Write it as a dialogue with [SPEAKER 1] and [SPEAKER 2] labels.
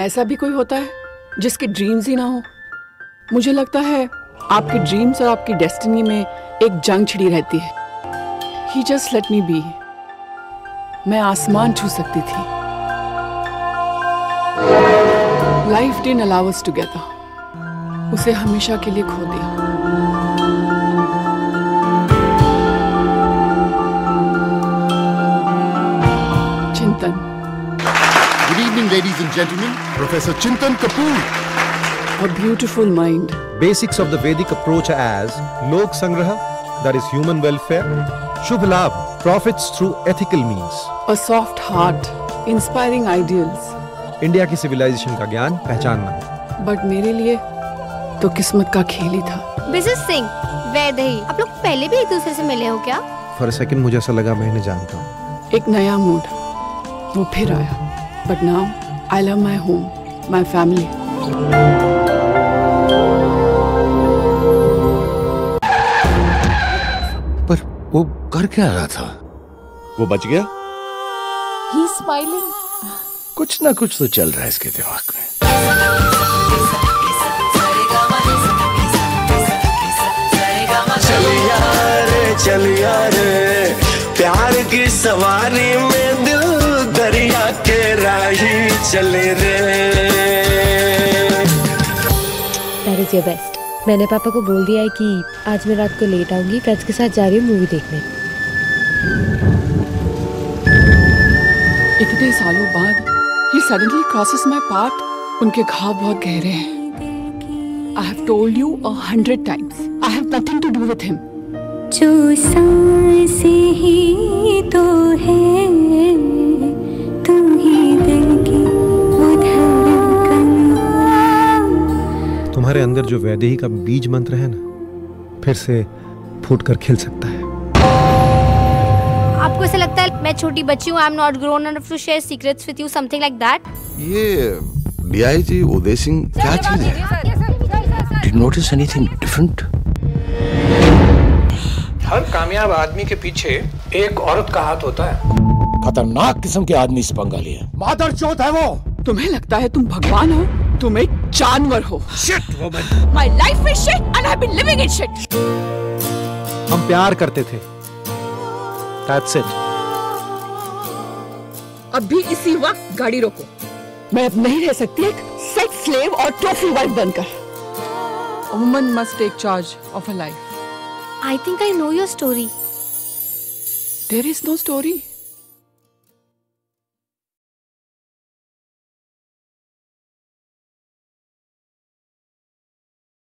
[SPEAKER 1] ऐसा भी कोई होता है जिसके ड्रीम्स ही ना हो? मुझे लगता है आपके ड्रीम्स और आपकी डेस्टिनी में एक जंग छिड़ी रहती है। ही जस्ट लेट मी बी मैं आसमान छू सकती थी। Life didn't allow us together उसे हमेशा के लिए खो दिया। चिंतन।
[SPEAKER 2] Good evening, ladies and gentlemen. Professor Chintan Kapoor.
[SPEAKER 1] A beautiful mind.
[SPEAKER 3] Basics of the Vedic approach as Lok Sangraha, that is human welfare, Shubh Labh, profits through ethical means,
[SPEAKER 1] A soft heart. Inspiring ideals.
[SPEAKER 3] India की civilisation का ज्ञान पहचानना
[SPEAKER 1] but मेरे लिए तो किस्मत का खेल ही था
[SPEAKER 4] मिसेस सिंह वैदही आप लोग पहले भी एक दूसरे से मिले हो क्या
[SPEAKER 3] फॉर सेकंड मुझे ऐसा लगा मैं जानता हूँ
[SPEAKER 1] एक नया मूड वो फिर आया but now I love my home my family
[SPEAKER 2] पर वो कर क्या रहा था? वो बच गया?
[SPEAKER 1] ही स्माइलिंग
[SPEAKER 2] कुछ ना कुछ तो चल रहा है इसके दिमाग में।
[SPEAKER 5] चलिया रे चलिया रे प्यार की सवारी में दिल दरिया के राही चले रे।
[SPEAKER 6] दैट इज़ योर बेस्ट मैंने पापा को बोल दिया है कि आज मैं रात को लेट आऊँगी फ्रेंड्स के साथ जा रही हूँ मूवी देखने।
[SPEAKER 1] इतने सालों बाद ही सडनली क्रॉसेस माई पाथ उनके घाव बहुत गहरे हैं। I have told you a hundred times I have nothing to do with him
[SPEAKER 7] जो सांस ही
[SPEAKER 3] तुम्हारे अंदर जो वैदेही का बीज मंत्र है ना फिर से फूट कर खिल सकता है।
[SPEAKER 4] आपको ऐसा लगता है मैं छोटी बच्ची हूँ I am not grown enough to share secrets with you something like that
[SPEAKER 2] ये डीआईजी उदय सिंह क्या चीज़ है? डिड नोटिस एनीथिंग डिफरेंट
[SPEAKER 8] हर कामयाब आदमी के पीछे एक औरत का हाथ होता है।
[SPEAKER 9] खतरनाक किस्म के आदमी से पंगा लिया
[SPEAKER 2] मादर चौथ है वो।
[SPEAKER 1] तुम्हें लगता है तुम भगवान हो? तुम एक जानवर हो। My life is shit and I have been living in shit
[SPEAKER 3] हम प्यार करते थे। That's it.
[SPEAKER 1] अभी इसी वक्त गाड़ी रोको। मैं अब नहीं रह सकती एक सेक्स स्लेव और ट्रॉफी वाइफ बनकर। A woman must take charge of her life.
[SPEAKER 4] I think I know your story
[SPEAKER 1] There is no story.